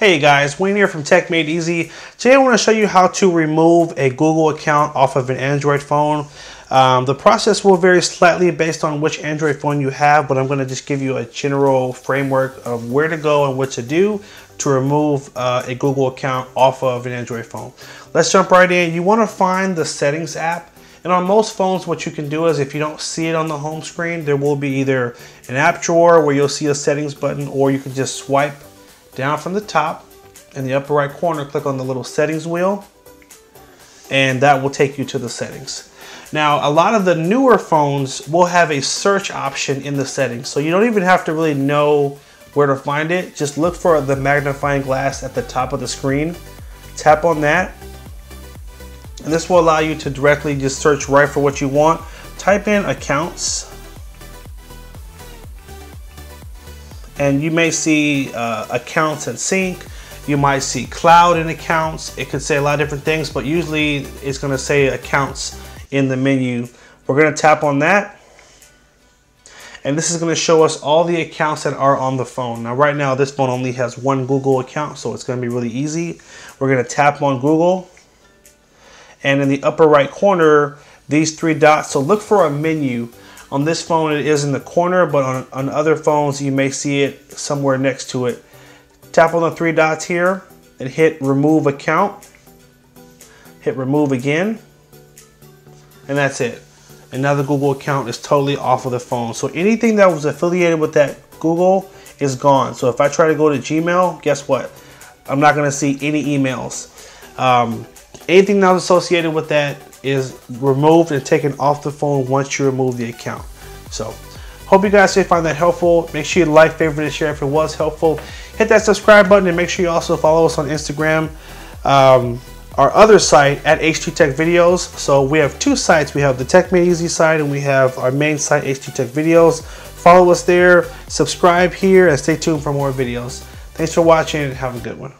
Hey guys, Wayne here from Tech Made Easy. Today I want to show you how to remove a Google account off of an Android phone. Um, the process will vary slightly based on which Android phone you have, but I'm going to just give you a general framework of where to go and what to do to remove uh, a Google account off of an Android phone. Let's jump right in. You want to find the settings app. And on most phones, what you can do is if you don't see it on the home screen, there will be either an app drawer where you'll see a settings button, or you can just swipe down from the top in the upper right corner, click on the little settings wheel and that will take you to the settings. Now, a lot of the newer phones will have a search option in the settings. So you don't even have to really know where to find it. Just look for the magnifying glass at the top of the screen. Tap on that. And this will allow you to directly just search right for what you want. Type in accounts and you may see uh, accounts and sync. You might see cloud and accounts. It could say a lot of different things, but usually it's gonna say accounts in the menu. We're gonna tap on that. And this is gonna show us all the accounts that are on the phone. Now right now this phone only has one Google account, so it's gonna be really easy. We're gonna tap on Google. And in the upper right corner, these three dots, so look for a menu on this phone, it is in the corner, but on, on other phones, you may see it somewhere next to it. Tap on the three dots here and hit remove account. Hit remove again. And that's it. And now the Google account is totally off of the phone. So anything that was affiliated with that Google is gone. So if I try to go to Gmail, guess what? I'm not gonna see any emails. Um, anything that was associated with that is removed and taken off the phone once you remove the account. So, hope you guys did find that helpful. Make sure you like, favorite, and share if it was helpful. Hit that subscribe button and make sure you also follow us on Instagram. Um, our other site at H2 Tech Videos. So we have two sites. We have the Tech Made Easy site and we have our main site, H2 Tech Videos. Follow us there, subscribe here, and stay tuned for more videos. Thanks for watching and have a good one.